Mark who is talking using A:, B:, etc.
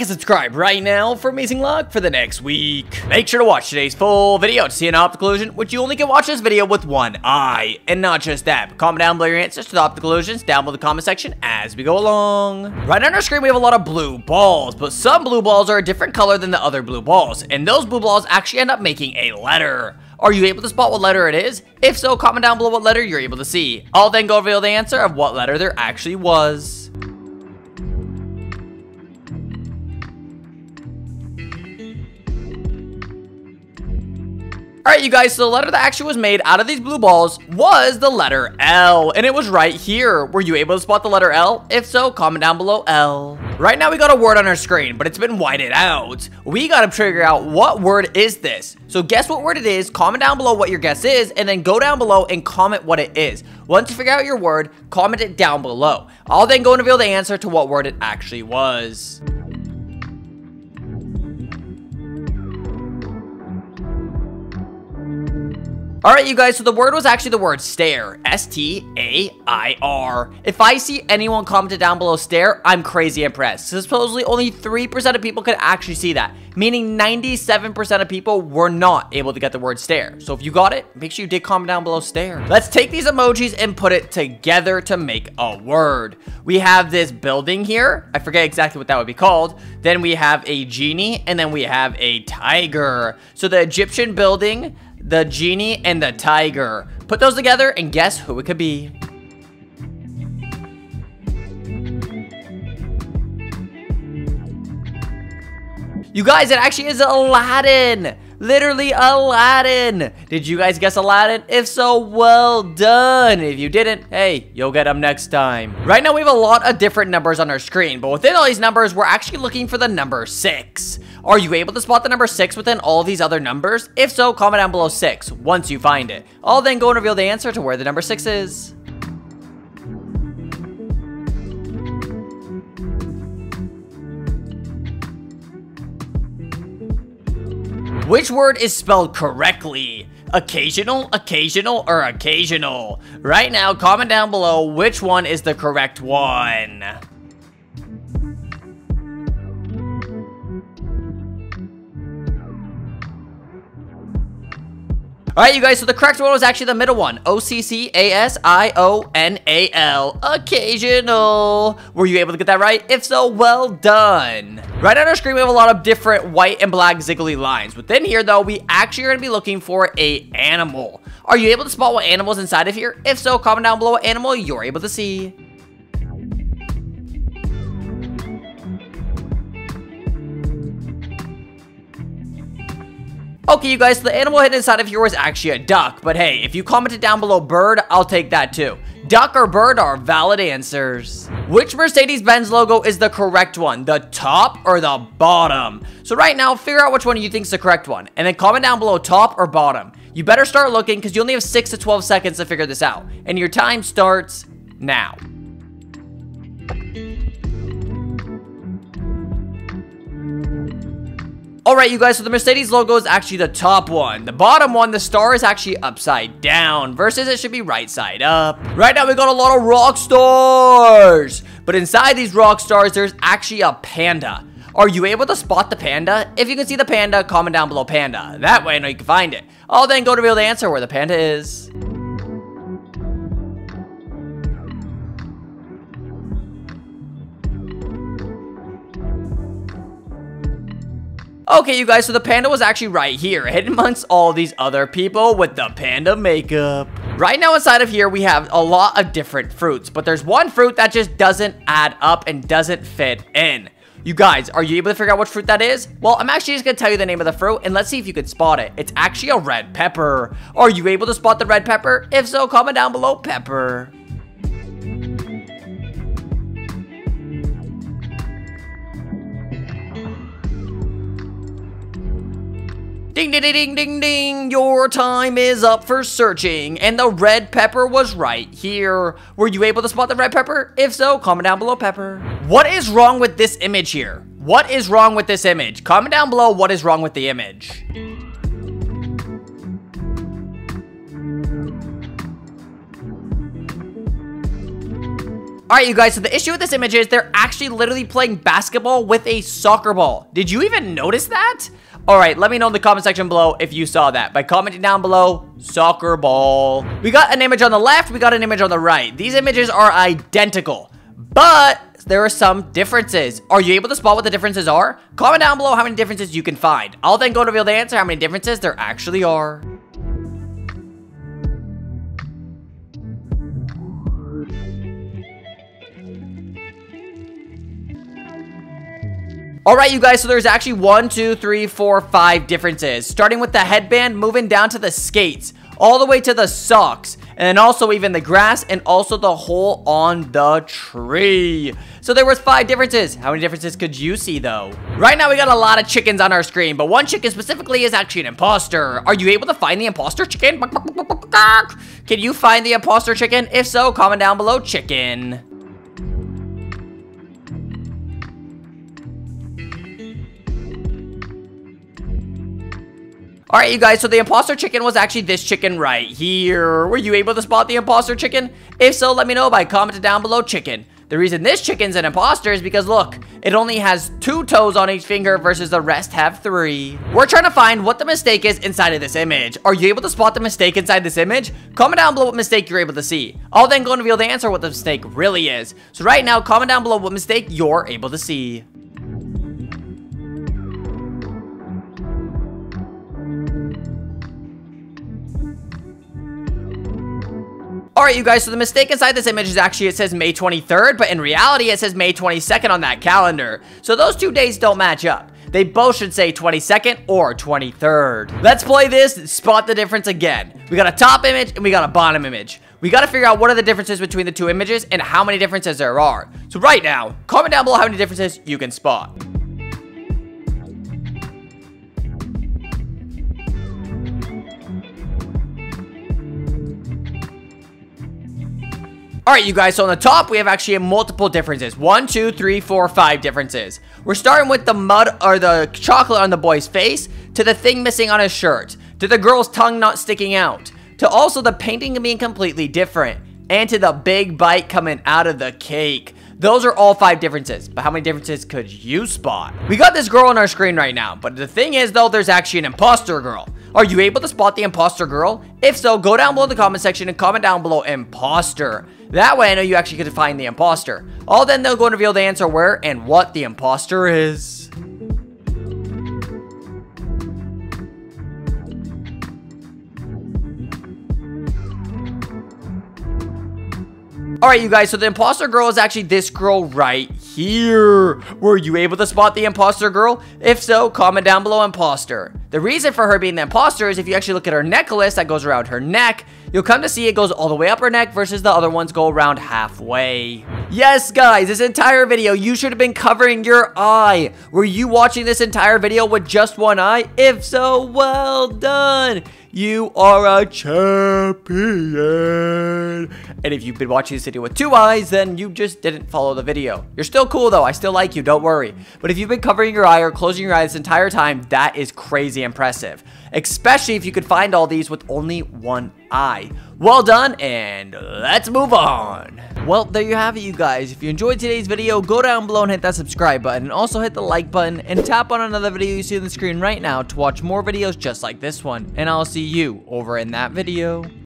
A: and subscribe right now for amazing luck for the next week. Make sure to watch today's full video to see an optical illusion, which you only can watch this video with one eye. And not just that, but comment down below your answers to the optical illusions down below the comment section as we go along. Right on our screen, we have a lot of blue balls, but some blue balls are a different color than the other blue balls, and those blue balls actually end up making a letter. Are you able to spot what letter it is? If so, comment down below what letter you're able to see. I'll then go reveal the answer of what letter there actually was. Alright, you guys, so the letter that actually was made out of these blue balls was the letter L, and it was right here. Were you able to spot the letter L? If so, comment down below L. Right now, we got a word on our screen, but it's been whited out. We gotta figure out what word is this. So guess what word it is, comment down below what your guess is, and then go down below and comment what it is. Once you figure out your word, comment it down below. I'll then go and reveal the answer to what word it actually was. Alright, you guys, so the word was actually the word stair. S-T-A-I-R. If I see anyone commented down below stair, I'm crazy impressed. Supposedly only 3% of people could actually see that, meaning 97% of people were not able to get the word stair. So if you got it, make sure you did comment down below stair. Let's take these emojis and put it together to make a word. We have this building here. I forget exactly what that would be called. Then we have a genie, and then we have a tiger. So the Egyptian building, the genie, and the tiger. Put those together and guess who it could be. You guys, it actually is Aladdin. Literally Aladdin. Did you guys guess Aladdin? If so, well done. If you didn't, hey, you'll get them next time. Right now, we have a lot of different numbers on our screen, but within all these numbers, we're actually looking for the number six. Are you able to spot the number 6 within all these other numbers? If so, comment down below 6 once you find it. I'll then go and reveal the answer to where the number 6 is. Which word is spelled correctly? Occasional, occasional, or occasional? Right now, comment down below which one is the correct one. Alright, you guys, so the correct one was actually the middle one. O-C-C-A-S-I-O-N-A-L. Occasional. Were you able to get that right? If so, well done. Right on our screen, we have a lot of different white and black ziggly lines. Within here, though, we actually are going to be looking for a animal. Are you able to spot what animal is inside of here? If so, comment down below what animal you're able to see. Okay, you guys, so the animal hidden inside of here was actually a duck. But hey, if you commented down below bird, I'll take that too. Duck or bird are valid answers. Which Mercedes-Benz logo is the correct one? The top or the bottom? So right now, figure out which one you think is the correct one. And then comment down below top or bottom. You better start looking because you only have 6 to 12 seconds to figure this out. And your time starts now. Alright, you guys, so the Mercedes logo is actually the top one. The bottom one, the star is actually upside down, versus it should be right side up. Right now, we got a lot of rock stars. But inside these rock stars, there's actually a panda. Are you able to spot the panda? If you can see the panda, comment down below panda. That way I know you can find it. I'll then go to reveal the answer where the panda is. Okay, you guys, so the panda was actually right here, hidden amongst all these other people with the panda makeup. Right now inside of here, we have a lot of different fruits, but there's one fruit that just doesn't add up and doesn't fit in. You guys, are you able to figure out what fruit that is? Well, I'm actually just to tell you the name of the fruit, and let's see if you can spot it. It's actually a red pepper. Are you able to spot the red pepper? If so, comment down below pepper. Ding, ding, ding, ding, ding, your time is up for searching, and the red pepper was right here. Were you able to spot the red pepper? If so, comment down below pepper. What is wrong with this image here? What is wrong with this image? Comment down below what is wrong with the image. Alright, you guys, so the issue with this image is they're actually literally playing basketball with a soccer ball. Did you even notice that? Alright, let me know in the comment section below if you saw that by commenting down below, soccer ball. We got an image on the left, we got an image on the right. These images are identical, but there are some differences. Are you able to spot what the differences are? Comment down below how many differences you can find. I'll then go to reveal the answer how many differences there actually are. Alright, you guys, so there's actually one, two, three, four, five differences. Starting with the headband, moving down to the skates, all the way to the socks, and then also even the grass, and also the hole on the tree. So there was five differences. How many differences could you see, though? Right now, we got a lot of chickens on our screen, but one chicken specifically is actually an imposter. Are you able to find the imposter chicken? Can you find the imposter chicken? If so, comment down below, chicken. All right, you guys, so the imposter chicken was actually this chicken right here. Were you able to spot the imposter chicken? If so, let me know by commenting down below chicken. The reason this chicken's an imposter is because, look, it only has two toes on each finger versus the rest have three. We're trying to find what the mistake is inside of this image. Are you able to spot the mistake inside this image? Comment down below what mistake you're able to see. I'll then go and reveal the answer what the mistake really is. So right now, comment down below what mistake you're able to see. Alright, you guys, so the mistake inside this image is actually it says May 23rd, but in reality, it says May 22nd on that calendar. So those two days don't match up. They both should say 22nd or 23rd. Let's play this spot the difference again. We got a top image and we got a bottom image. We got to figure out what are the differences between the two images and how many differences there are. So right now, comment down below how many differences you can spot. Alright, you guys, so on the top, we have actually multiple differences. One, two, three, four, five differences. We're starting with the mud, or the chocolate on the boy's face, to the thing missing on his shirt, to the girl's tongue not sticking out, to also the painting being completely different, and to the big bite coming out of the cake. Those are all five differences, but how many differences could you spot? We got this girl on our screen right now, but the thing is, though, there's actually an imposter girl. Are you able to spot the imposter girl? If so, go down below in the comment section and comment down below imposter. That way I know you actually get to find the imposter. All then they'll go and reveal the answer where and what the imposter is. Alright, you guys, so the imposter girl is actually this girl right here. Were you able to spot the imposter girl? If so, comment down below imposter. The reason for her being the imposter is if you actually look at her necklace that goes around her neck, you'll come to see it goes all the way up her neck versus the other ones go around halfway. Yes, guys, this entire video, you should have been covering your eye. Were you watching this entire video with just one eye? If so, well done. You are a champion. And if you've been watching this video with two eyes, then you just didn't follow the video. You're still cool though. I still like you. Don't worry. But if you've been covering your eye or closing your eye this entire time, that is crazy impressive. Especially if you could find all these with only one eye. Well done, and let's move on. Well, there you have it, you guys. If you enjoyed today's video, go down below and hit that subscribe button, and also hit the like button, and tap on another video you see on the screen right now to watch more videos just like this one. And I'll see you over in that video.